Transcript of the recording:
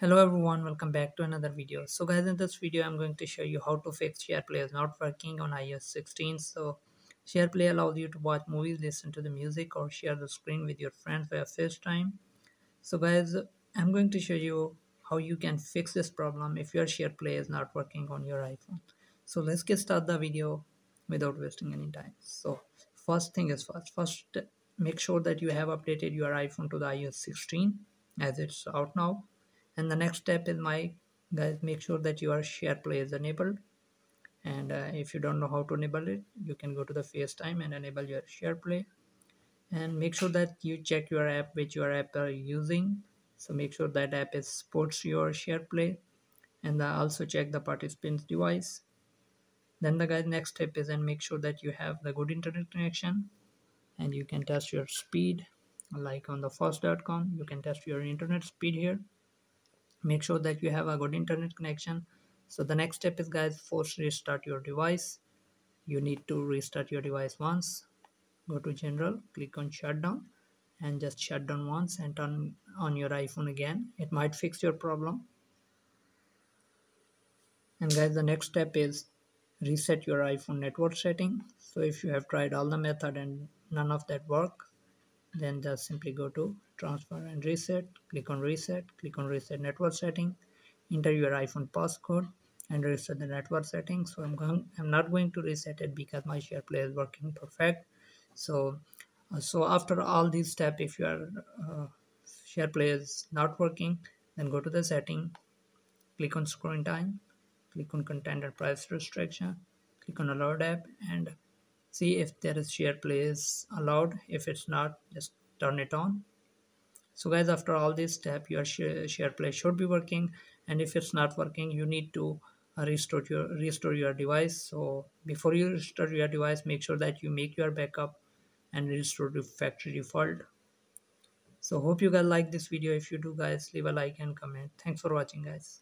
hello everyone welcome back to another video. So guys in this video i'm going to show you how to fix SharePlay is not working on ios 16 so SharePlay allows you to watch movies listen to the music or share the screen with your friends via facetime so guys i'm going to show you how you can fix this problem if your SharePlay is not working on your iphone. So let's get start the video without wasting any time. So first thing is first first make sure that you have updated your iphone to the ios 16 as it's out now and the next step is my guys make sure that your share play is enabled. And uh, if you don't know how to enable it you can go to the facetime and enable your share play. And make sure that you check your app which your app are using. So make sure that app is supports your share play. And uh, also check the participant's device. Then the guys next step is and make sure that you have the good internet connection. And you can test your speed like on the fast.com you can test your internet speed here make sure that you have a good internet connection. So the next step is guys force restart your device. You need to restart your device once. Go to general click on shutdown and just shut down once and turn on your iphone again. It might fix your problem. And guys the next step is reset your iphone network setting. So if you have tried all the method and none of that work then just simply go to transfer and reset click on reset click on reset network setting enter your iphone passcode and reset the network setting so i'm going i'm not going to reset it because my share play is working perfect. So uh, so after all these steps if your uh, share play is not working then go to the setting click on screen time click on content and privacy restriction click on allowed app and see if there is share play is allowed. If it's not just turn it on. So guys after all this step your share, share play should be working. And if it's not working you need to uh, restore your restore your device. So before you restore your device make sure that you make your backup and restore to factory default. So hope you guys like this video. If you do guys leave a like and comment. Thanks for watching guys